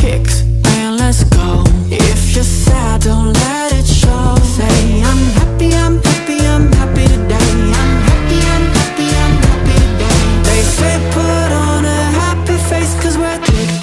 kick